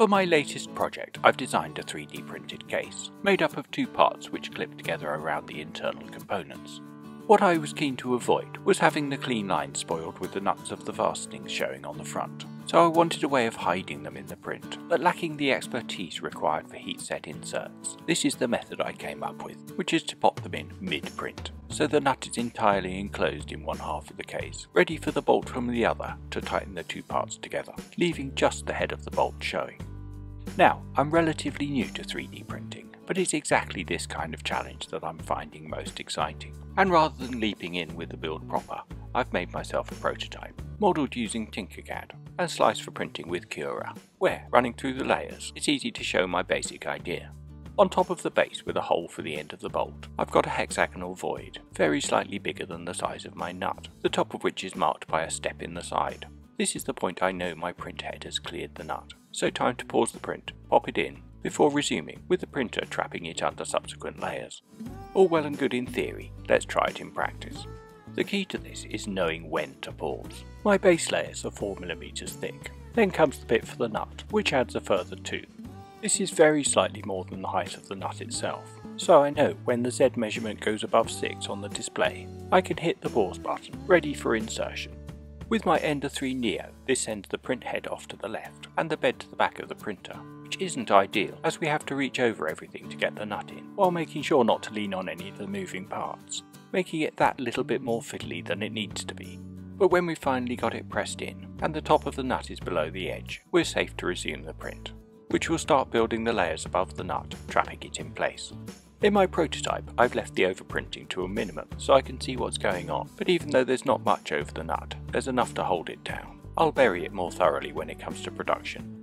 For my latest project, I've designed a 3D printed case, made up of two parts which clip together around the internal components. What I was keen to avoid was having the clean lines spoiled with the nuts of the fastenings showing on the front, so I wanted a way of hiding them in the print, but lacking the expertise required for heat set inserts. This is the method I came up with, which is to pop them in mid-print, so the nut is entirely enclosed in one half of the case, ready for the bolt from the other to tighten the two parts together, leaving just the head of the bolt showing. Now, I'm relatively new to 3D printing, but it's exactly this kind of challenge that I'm finding most exciting. And rather than leaping in with the build proper, I've made myself a prototype, modelled using Tinkercad, and sliced for printing with Cura, where, running through the layers, it's easy to show my basic idea. On top of the base with a hole for the end of the bolt, I've got a hexagonal void, very slightly bigger than the size of my nut, the top of which is marked by a step in the side. This is the point I know my print head has cleared the nut, so time to pause the print, pop it in, before resuming with the printer trapping it under subsequent layers. All well and good in theory, let's try it in practice. The key to this is knowing when to pause. My base layers are 4mm thick, then comes the bit for the nut, which adds a further 2. This is very slightly more than the height of the nut itself, so I know when the Z measurement goes above 6 on the display, I can hit the pause button, ready for insertion. With my Ender 3 Neo, this sends the print head off to the left and the bed to the back of the printer, which isn't ideal as we have to reach over everything to get the nut in, while making sure not to lean on any of the moving parts, making it that little bit more fiddly than it needs to be. But when we finally got it pressed in, and the top of the nut is below the edge, we're safe to resume the print, which will start building the layers above the nut, trapping it in place. In my prototype, I've left the overprinting to a minimum so I can see what's going on, but even though there's not much over the nut, there's enough to hold it down. I'll bury it more thoroughly when it comes to production.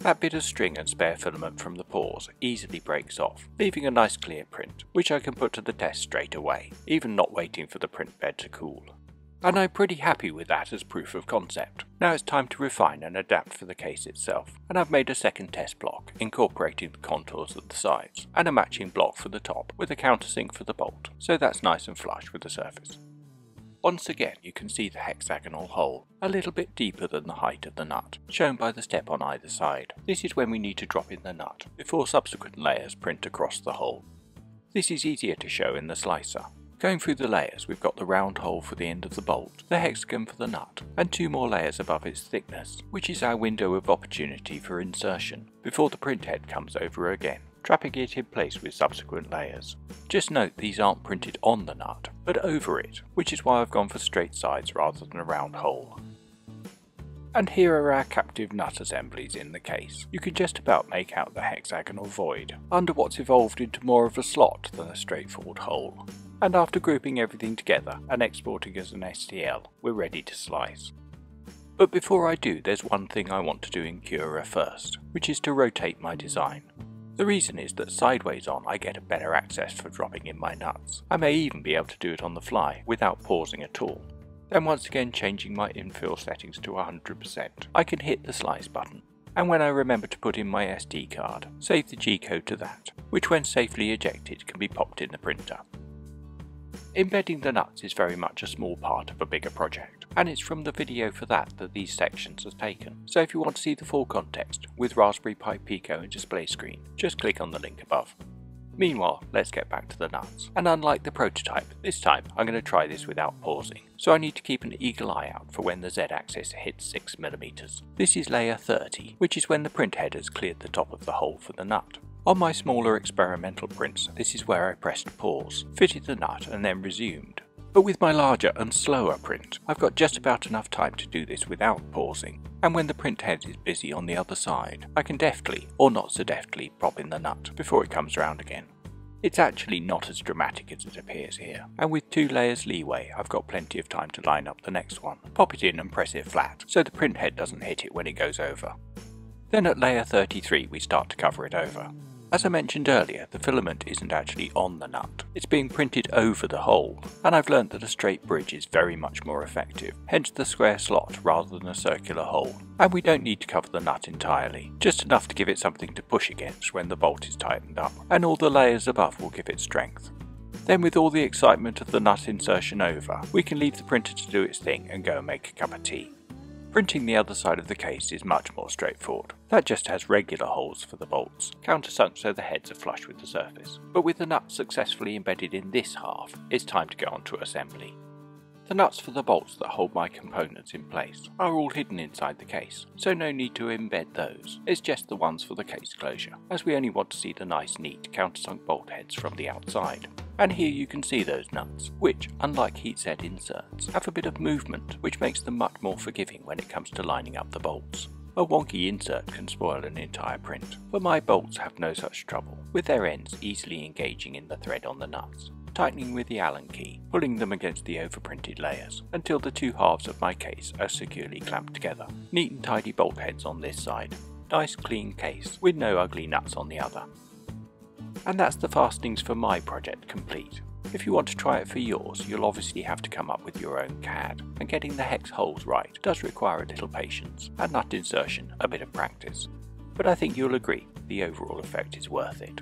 That bit of string and spare filament from the pores easily breaks off, leaving a nice clear print, which I can put to the test straight away, even not waiting for the print bed to cool and I'm pretty happy with that as proof of concept. Now it's time to refine and adapt for the case itself, and I've made a second test block, incorporating the contours of the sides, and a matching block for the top with a countersink for the bolt, so that's nice and flush with the surface. Once again you can see the hexagonal hole, a little bit deeper than the height of the nut, shown by the step on either side. This is when we need to drop in the nut, before subsequent layers print across the hole. This is easier to show in the slicer, Going through the layers, we've got the round hole for the end of the bolt, the hexagon for the nut, and two more layers above its thickness, which is our window of opportunity for insertion, before the print head comes over again, trapping it in place with subsequent layers. Just note these aren't printed on the nut, but over it, which is why I've gone for straight sides rather than a round hole. And here are our captive nut assemblies in the case. You can just about make out the hexagonal void, under what's evolved into more of a slot than a straightforward hole and after grouping everything together and exporting as an STL, we're ready to slice. But before I do, there's one thing I want to do in Cura first, which is to rotate my design. The reason is that sideways on I get a better access for dropping in my nuts. I may even be able to do it on the fly without pausing at all. Then once again changing my infill settings to 100%, I can hit the slice button. And when I remember to put in my SD card, save the G-code to that, which when safely ejected can be popped in the printer. Embedding the nuts is very much a small part of a bigger project, and it's from the video for that that these sections are taken, so if you want to see the full context with Raspberry Pi Pico and display screen, just click on the link above. Meanwhile, let's get back to the nuts, and unlike the prototype, this time I'm going to try this without pausing, so I need to keep an eagle eye out for when the z-axis hits 6mm. This is layer 30, which is when the print head has cleared the top of the hole for the nut. On my smaller experimental prints, this is where I pressed pause, fitted the nut and then resumed. But with my larger and slower print, I've got just about enough time to do this without pausing, and when the print head is busy on the other side, I can deftly, or not so deftly, prop in the nut before it comes round again. It's actually not as dramatic as it appears here, and with two layers leeway I've got plenty of time to line up the next one, pop it in and press it flat, so the print head doesn't hit it when it goes over. Then at layer 33 we start to cover it over. As I mentioned earlier, the filament isn't actually on the nut, it's being printed over the hole, and I've learnt that a straight bridge is very much more effective, hence the square slot rather than a circular hole. And we don't need to cover the nut entirely, just enough to give it something to push against when the bolt is tightened up, and all the layers above will give it strength. Then with all the excitement of the nut insertion over, we can leave the printer to do its thing and go and make a cup of tea. Printing the other side of the case is much more straightforward. That just has regular holes for the bolts, countersunk so the heads are flush with the surface. But with the nuts successfully embedded in this half, it's time to go on to assembly. The nuts for the bolts that hold my components in place are all hidden inside the case, so no need to embed those, it's just the ones for the case closure, as we only want to see the nice neat countersunk bolt heads from the outside. And here you can see those nuts, which, unlike heat-set inserts, have a bit of movement, which makes them much more forgiving when it comes to lining up the bolts. A wonky insert can spoil an entire print, but my bolts have no such trouble, with their ends easily engaging in the thread on the nuts, tightening with the Allen key, pulling them against the overprinted layers, until the two halves of my case are securely clamped together. Neat and tidy bolt heads on this side. Nice clean case, with no ugly nuts on the other. And that's the fastenings for my project complete. If you want to try it for yours, you'll obviously have to come up with your own CAD, and getting the hex holes right does require a little patience, and nut insertion a bit of practice. But I think you'll agree, the overall effect is worth it.